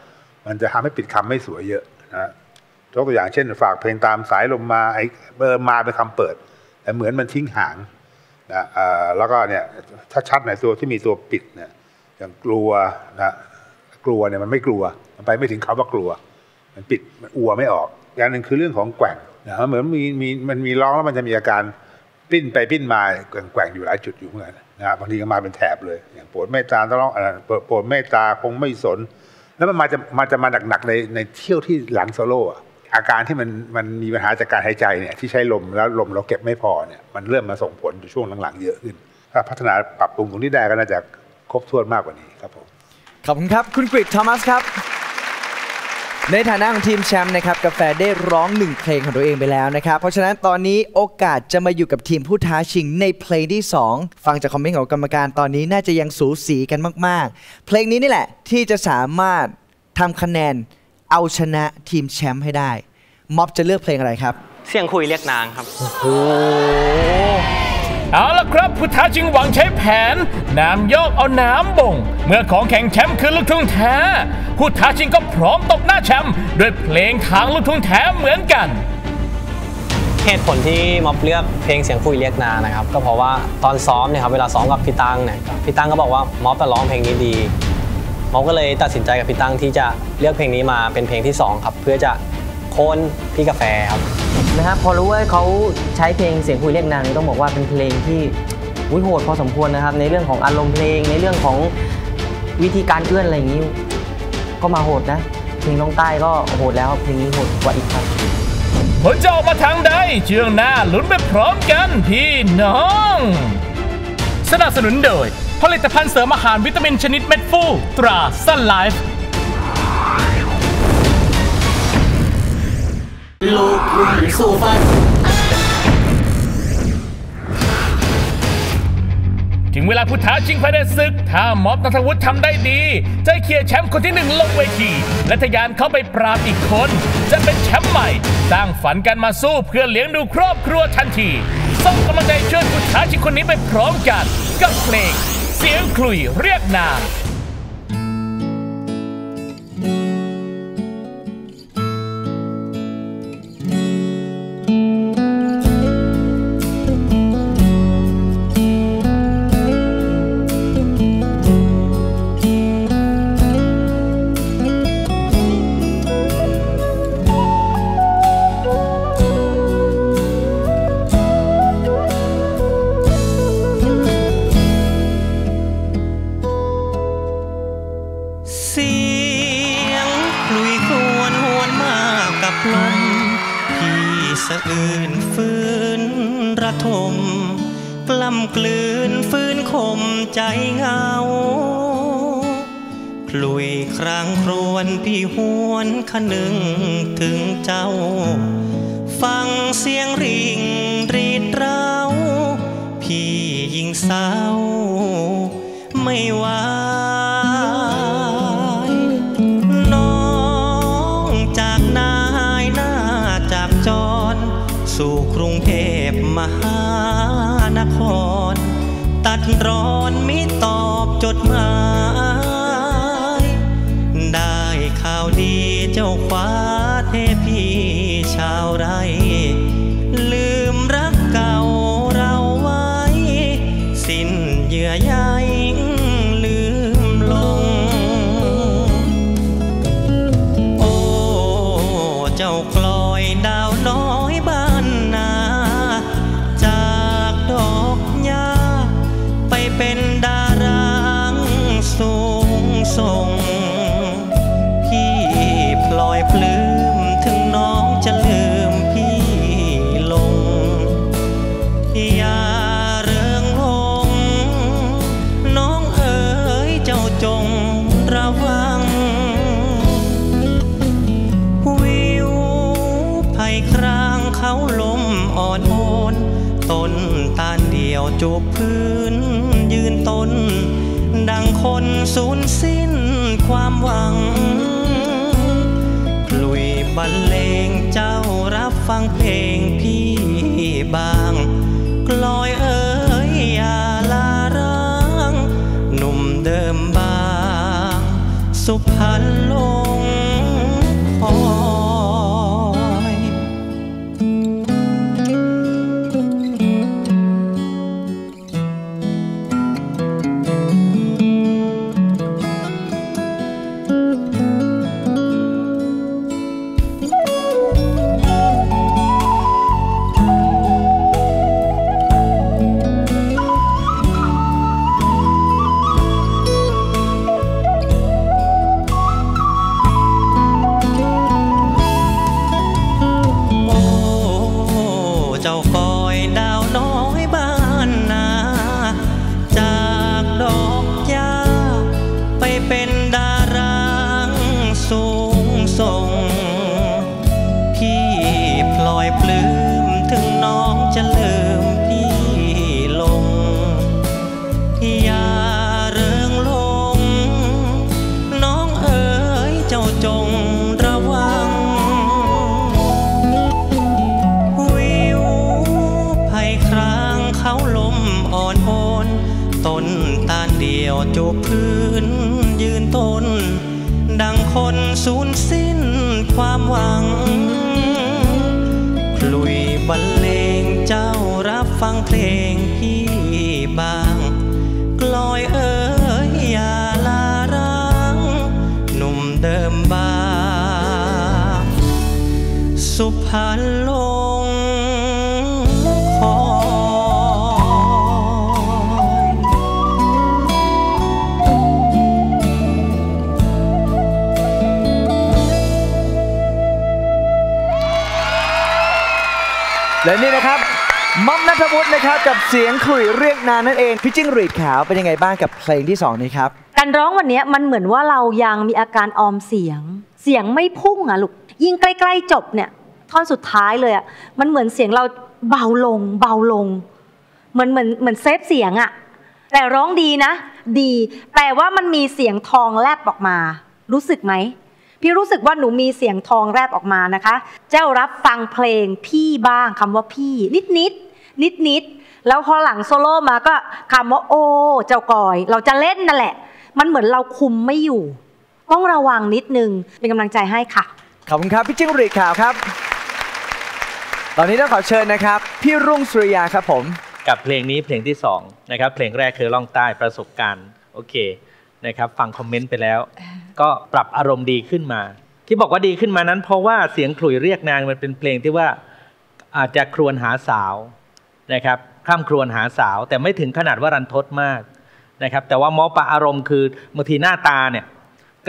มันจะทำให้ปิดคำไม่สวยเยอะนะยกตัวอย่างเช่น ฝากเพลงตามสายลมมาไอ้เบอร์มาเป็นคำเปิด แต่เหมือนมันทิ้งหางนะอ่อแล้วก็เนี่ยถ้าชัดในตัวที่มีตัวปิดเนี่ยอย่างกลัวนะ กลัวเนี่ยมันไม่กลัว มันไปไม่ถึงคำว่ากลัว มันปิดมันอัวไม่ออกอย่างหนึ่งคือเรื่องของแกว่งนะมันเหมือนมีมีมันมีร้องแล้วมันจะมีอาการปิ้นไปปิ้นมาแกว่งแกว่งอยู่หลายจุดอยู่เหมือนกันนะบางทีก็มาเป็นแถบเลย อย่างปรดเมตตาต้องร้องอ่อโปรดปรดเมตตาคงไม่สน แล้วมันมาจะมาจะมาหนักๆในในเที่ยวที่หลังโซโล่อะอาการที่มันมันมีปัญหาจากการหายใจเนี่ยที่ใช้ลมแล้วลมเราเก็บไม่พอเนี่ยมันเริ่มมาส่งผลช่วงหลังๆเยอะขึ้น ถ้าพัฒนาปรับปรุงตรงนี้ได้ก็น่าจะครบถ้วนมากกว่านี้ครับผม
ขอบคุณครับ คุณกริตทอมัสครับ ในฐานะของทีมแชมป์นะครับกาแฟได้ร้องหนึ่งเพลงของตัวเองไปแล้วนะครับ เพราะฉะนั้นตอนนี้โอกาสจะมาอยู่กับทีมผู้ท้าชิงในเพลงที่ 2 ฟังจากคอมเมนต์ของกรรมการตอนนี้น่าจะยังสูสีกันมาก ๆ เพลงนี้นี่แหละที่จะสามารถทำคะแนนเอาชนะทีมแชมป์ให้ได้ ม็อบจะเลือกเพลงอะไรครับ
เสียงคุยเรียกนางครับ
เอาละครับพุทธาจึงหวังใช้แผนน้ำโยกเอาน้ำบ่ง เมื่อของแข่งแชมป์คือลูกทุ่งแท้พุทธาจึงก็พร้อมตบหน้าแชมป์ด้วยเพลงทางลูกทุ่งแท้เหมือนกัน
เหตุผลที่ม็อบเลือกเพลงเสียงคุยเรียกนานะครับก็เพราะว่าตอนซ้อมเนี่ยครับเวลาซ้อมกับพี่ตั้งเนี่ยพี่ตั้งก็บอกว่าม็อบจะร้องเพลงนี้ดีม็อบก็เลยตัดสินใจกับพี่ตั้งที่จะเลือกเพลงนี้มาเป็นเพลงที่สองครับ เพื่อจะโค่นพี่กาแฟครับ
นะครับพอรู้ว่าเขาใช้เพลงเสียงคุยเรียกนางต้องบอกว่าเป็นเพลงที่อุ้ยโหดพอสมควรนะครับ ในเรื่องของอารมณ์เพลง ในเรื่องของวิธีการเคลื่อนอะไรอย่างนี้ ก็มาโหดนะ เพลงน้องใต้ก็โหดแล้วเพลงนี้โหดกว่าอีกครับ
ผลจะออกมาทางใดเชื่องหน้าลุ้นไปพร้อมกันพี่น้อง สนับสนุนโดย ผลิตภัณฑ์เสริมอาหารวิตามินชนิดเม็ดฟูตราซันไลฟ์
ลูกทุ่งสู้ฟัด
ถึงเวลาพุทธาชิงภายในศึก ถ้าม็อบนัทวุฒิทำได้ดี จะเคลียร์แชมป์คนที่หนึ่งลงเวที และทะยานเข้าไปปราบอีกคน จะเป็นแชมป์ใหม่ สร้างฝันกันมาสู้เพื่อเลี้ยงดูครอบครัวทันทีส่งกำลังใจช่วยพุทธาชิงคนนี้ไปพร้อมกัน กับเพลง เสียงคลุยเรียกนาม
จูบพื้นยืนตน ดังคนสูญสิ้นความหวังกลุยบรรเลงเจ้ารับฟังเพลงพี่บาง กลอยเอ๋ยอย่าลาร้าง หนุ่มเดิมบาง สุพรรณล พรรณลงคอย
และนี่นะครับม็อบนัทวุฒินะครับกับเสียงขลุ่ยเรียกนานนั่นเองพี่จิ้งหรีดขาวเป็นยังไงบ้างกับเพลงที่สองนี้ครับ
การร้องวันนี้มันเหมือนว่าเรายังมีอาการออมเสียง เสียงไม่พุ่งอะลูกยิ่งใกล้ ๆ จบเนี่ย ท่อนสุดท้ายเลยอะมันเหมือนเสียงเราเบาลง เบาลง เหมือนเหมือนเหมือนเซฟเสียงอะแต่ร้องดีนะ ดีแต่ว่ามันมีเสียงทองแลบออกมา รู้สึกไหมพี่รู้สึกว่าหนูมีเสียงทองแลบออกมานะคะ เจ้ารับฟังเพลงพี่บ้างคำว่าพี่ นิดนิดนิดนิดแล้วพอหลังโซโล่มาก็คำว่าโอ้เจ้ากอย เราจะเล่นนั่นแหละ มันเหมือนเราคุมไม่อยู่ ต้องระวังนิดนึง เป็นกำลังใจให้ค่ะ
ขอบคุณครับ พี่จิ้งหรีดขาวครับ ตอนนี้ต้องขอเชิญนะครับ พี่รุ่งสุริยาครับผม
กับเพลงนี้เพลงที่สองนะครับเพลงแรกคือล่องใต้ประสบการณ์โอเคนะครับฟังคอมเมนต์ไปแล้ว ก็ปรับอารมณ์ดีขึ้นมา ที่บอกว่าดีขึ้นมานั้น เพราะว่าเสียงขลุ่ยเรียกนางมันเป็นเพลงที่ว่าอาจจะครวญหาสาวนะครับข้ามครวญหาสาว แต่ไม่ถึงขนาดว่ารันทดมากนะครับแต่ว่ามอปะอารมณ์คือบางทีหน้าตาเนี่ย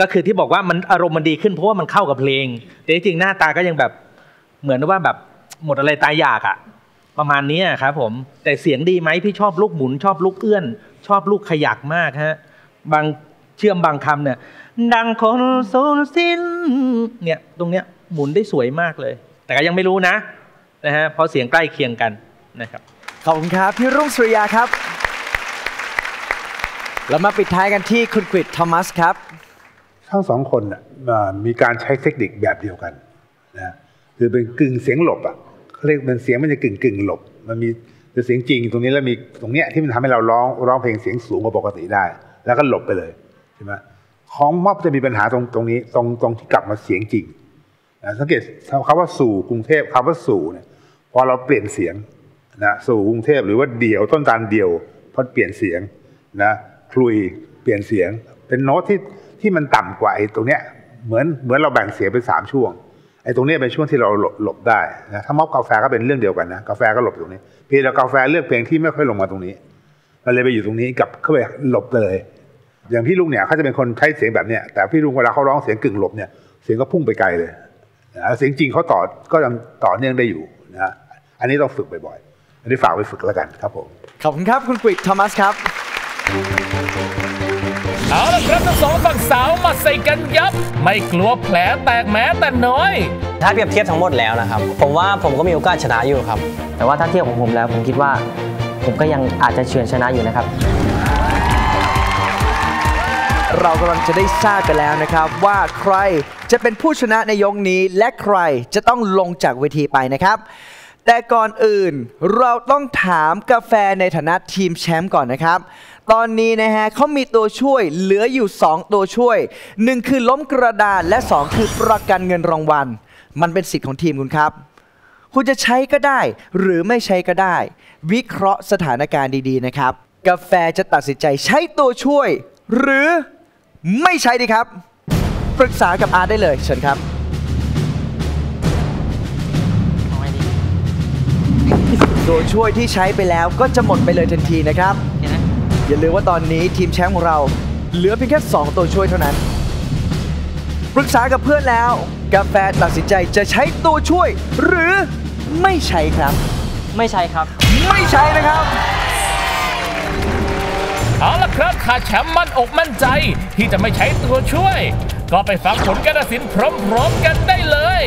ก็คือที่บอกว่ามันอารมณ์มันดีขึ้นเพราะว่ามันเข้ากับเพลง แต่จริงๆหน้าตาก็ยังแบบเหมือนว่าแบบ หมดอะไรตายอยากอะประมาณนี้ครับผมแต่เสียงดีไหมพี่ชอบลูกหมุน ชอบลูกเอื้อน ชอบลูกขยักมากฮะบางเชื่อมบางคำเนี่ย ดังคนสูญสิ้นเนี่ยตรงเนี้ยหมุนได้สวยมากเลย แต่ก็ยังไม่รู้นะนะฮะเพราะเสียงใกล้เคียงกันนะครับ
ขอบคุณครับพี่รุ่งสุริยาครับแล้วมาปิดท้ายกันที่คุณกริดทอมัสครับ
ทั้งสองคนน่ะอ่ามีการใช้เทคนิคแบบเดียวกันนะ คือเป็นกึ่งเสียงหลบอะเขาเรียกเป็นเสียงมันจะกึ่งกึ่งหลบ มันมีคือเสียงจริงตรงนี้แล้วมีตรงเนี้ยที่มันทำให้เราร้องร้องเพลงเสียงสูงกว่าปกติได้ แล้วก็หลบไปเลยใช่ไหมของม็อบจะมีปัญหาตรงตรงนี้ตรงตรงที่กลับมาเสียงจริงนะสังเกตคำว่าสู่กรุงเทพคำว่าสู่เนี่ยพอเราเปลี่ยนเสียงนะสู่กรุงเทพหรือว่าเดี่ยวต้นตาลเดี่ยวพอเปลี่ยนเสียงนะคลุยเปลี่ยนเสียง เป็นโน้ตที่ที่มันต่ำกว่าไอ้ตรงเนี้ยเหมือนเหมือนเราแบ่งเสียงเป็นสามช่วง ไอ้ตรงนี้เป็นช่วงที่เราหลบหลบได้นะถ้าม็อบกาแฟก็เป็นเรื่องเดียวกันนะกาแฟก็หลบตรงนี้เพียงแต่กาแฟเลือกเพลงที่ไม่ค่อยลงมาตรงนี้เราเลยไปอยู่ตรงนี้กับเข้าไปหลบเลย อย่างพี่ลุงเนี่ยเขาจะเป็นคนใช้เสียงแบบเนี้ยแต่พี่ลุงเวลาเขาร้องเสียงกึ่งหลบเนี่ยเสียงก็พุ่งไปไกลเลยนะเสียงจริงเขาต่อก็ยังต่อเนื่องได้อยู่นะอันนี้ต้องฝึกบ่อยๆอันนี้ฝากไปฝึกแล้วกันครับผม
ขอบคุณครับคุณกริดทอมัสครับ
เอาละครับทั้งสองฝั่งสาวมาใส่กันยับ ไม่กลัวแผลแตกแม้แต่น้อย
ถ้าเปรียบเทียบทั้งหมดแล้วนะครับ ผมว่าผมก็มีโอกาสชนะอยู่ครับ
แต่ว่าถ้าเทียบของผมแล้วผมคิดว่า ผมก็ยังอาจจะเฉือนชนะอยู่นะครับ
เรากำลังจะได้ทราบกันแล้วนะครับ ว่าใครจะเป็นผู้ชนะในยกนี้และใครจะต้องลงจากเวทีไปนะครับ แต่ก่อนอื่นเราต้องถามกาแฟในฐานะทีมแชมป์ก่อนนะครับ ตอนนี้นะฮะเขามีตัวช่วยเหลืออยู่ 2 ตัวช่วย 1 คือล้มกระดานและ 2 คือประกันเงินรางวัล มันเป็นสิทธิ์ของทีมคุณครับ คุณจะใช้ก็ได้ หรือไม่ใช้ก็ได้ วิเคราะห์สถานการณ์ดีๆนะครับ กาแฟจะตัดสินใจใช้ตัวช่วย หรือไม่ใช้ดีครับ ปรึกษากับอาร์ตได้เลยเชิญครับตัวช่วยที่ใช้ไปแล้วก็จะหมดไปเลยทันทีนะครับ อย่าลืมว่าตอนนี้ทีมแชมป์ของเราเหลือเพียงแค่ 2 ตัวช่วยเท่านั้น ปรึกษากับเพื่อนแล้ว กาแฟตัดสินใจจะใช้ตัวช่วย หรือไม่ใช้ครับ
ไม่ใช้ครับ
ไม่ใช้นะครับ
เอาละครับถ้าแชมป์มั่นอกมั่นใจที่จะไม่ใช้ตัวช่วย ก็ไปฟังผลการตัดสินพร้อมๆกันได้เลย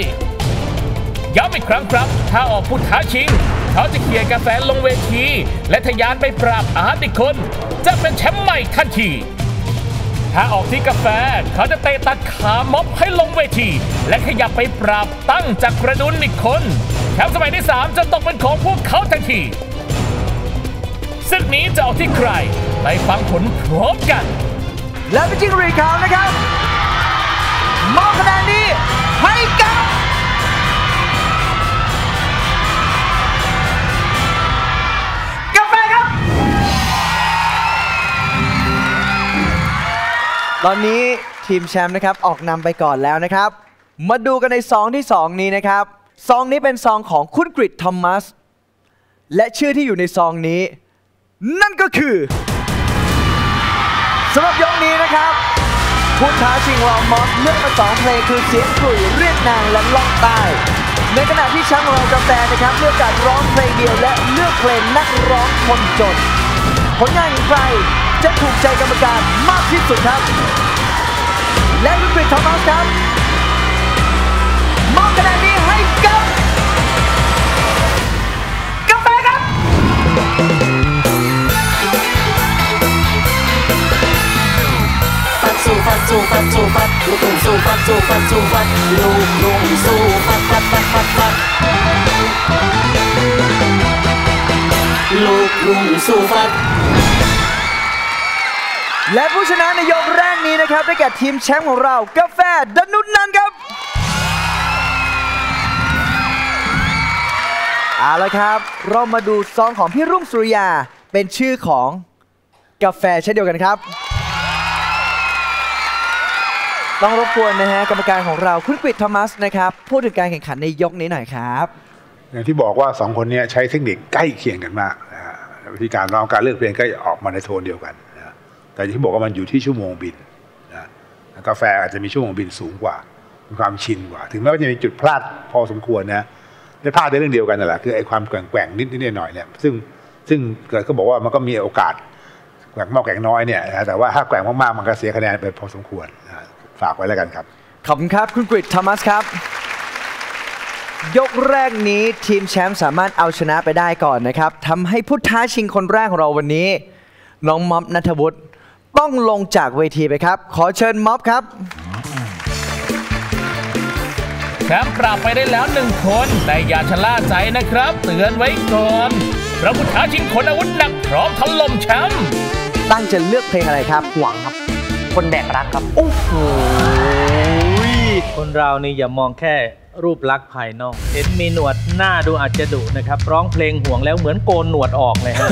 ย้ำอีกครั้งครับ ถ้าออกผู้ท้าชิง เขาจะเขี่ยกาแฟลงเวที และทะยานไปปราบอาร์ตอีกคน จะเป็นแชมป์ใหม่ทันที ถ้าออกที่กาแฟเขาจะเตะตัดขาม็อบให้ลงเวที และขยับไปปราบตั้งจากกระดุนอีกคนแชมป์สมัยที่ 3 จะตกเป็นของพวกเขาทันทีศึกนี้จะออกที่ใคร ไปฟังผลพร้อมกัน
และเป็นจิงหรีดขาวนะครับมอบคะแนนนี้ให้กับ ตอนนี้ทีมแชมป์นะครับออกนำไปก่อนแล้วนะครับ มาดูกันในซองที่ 2 นี้นะครับ ซองนี้เป็นซองของคุณกริดทอมัส และชื่อที่อยู่ในซองนี้ นั่นก็คือสำหรับยกนี้นะครับผู้ท้าชิงวอลมอสเลือกมาสองเพลงคือเสียงกลุ่ยเรียกนางและล่องใต้ในขณะที่แชมป์ของเรากาแฟนะครับเลือกการร้องเพลงเดียวและเลือกเพลงนักร้องคนจนผลงานของใคร จะถูกใจกรรมการมากที่สุดครับ และวิกฤตทอมัสครับมอบคะแนนนี้ให้กับกาแฟครับ
ฟัดสู้ฟัดสู้ฟัดสู้ฟัดลูกทุ่งสู้ฟัดสู้ฟัดสู้ฟัดลูกทุ่งสู้ฟัดฟัดฟัดฟัดฟัดลูกทุ่งสู้ฟัด
และผู้ชนะในยกแรกนี้นะครับ ได้แก่ทีมแชมป์ของเรา กาแฟดนุนนันครับ เอาละครับ เรามาดูซองของพี่รุ่งสุริยา เป็นชื่อของกาแฟเช่นเดียวกันครับ ต้องรบกวนนะฮะ กรรมการของเราคุณกฤษโทมัสนะครับ พูดถึงการแข่งขันในยกนี้หน่อยครับ
อย่างที่บอกว่าสองคนนี้ใช้เทคนิคใกล้เคียงกันมากนะฮะวิธีการร้องการเลือกเพลงก็ออกมาในโทนเดียวกัน แต่ที่บอกว่ามันอยู่ที่ชั่วโมงบินนะกาแฟอาจจะมีชั่วโมงบินสูงกว่ามีความชินกว่า ถึงแม้ว่าจะมีจุดพลาดพอสมควรนะได้พลาดในเรื่องเดียวกันนั่นแหละคือไอ้ความแกว่งนิดนิดหน่อยๆเนี่ยซึ่งซึ่งเกิดก็บอกว่ามันก็มีโอกาสแกว่งมากแกว่งน้อยเนี่ยนะแต่ว่าถ้าแกว่งมากๆมันก็เสียคะแนนไปพอสมควรนะฝากไว้แล้วกันครับ
ขอบคุณครับ คุณกริดโทมัสครับ ยกแรกนี้ทีมแชมป์สามารถเอาชนะไปได้ก่อนนะครับทำให้ผู้ท้าชิงคนแรกของเราวันนี้ น้องม็อบนัทวุฒิ ต้องลงจากเวทีไปครับ ขอเชิญม็อบครับ
แชมป์ปราบไปได้แล้วหนึ่งคนแต่อย่าชะล่าใจนะครับ เตือนไว้ก่อนเพราะผู้ท้าชิงคนอาวุธหนักพร้อมถล่มแชมป์
ตั้งจะเลือกเพลงอะไรครับ
หวังครับ คนแบกรักครับ
โอ้โห
คนเรานี่อย่ามองแค่ รูปลักษณ์ภายนอก เห็นมีหนวดหน้าดูอาจจะดุนะครับ ร้องเพลงห่วงแล้วเหมือนโกนหนวดออกเลยฮะ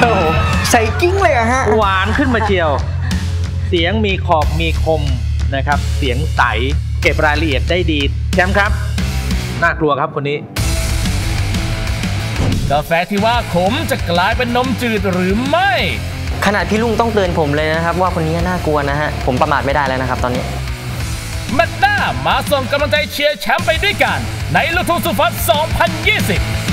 โอ้โหใส่กิ้งเลยอะฮะ
หวานขึ้นมาเชียว เสียงมีขอบมีคมนะครับ เสียงใส เก็บรายละเอียดได้ดีแชมป์ครับ น่ากลัวครับคนนี้
กาแฟที่ว่าขมจะกลายเป็นนมจืดหรือไม่
ขนาดพี่ลุงต้องเตือนผมเลยนะครับ ว่าคนนี้น่ากลัวนะฮะ ผมประมาทไม่ได้แล้วนะครับ ตอนนี้
แมตช์หน้า มาส่งกำลังใจเชียร์แชมป์ไปด้วยกัน ในลูกทุ่งสุฟัส2020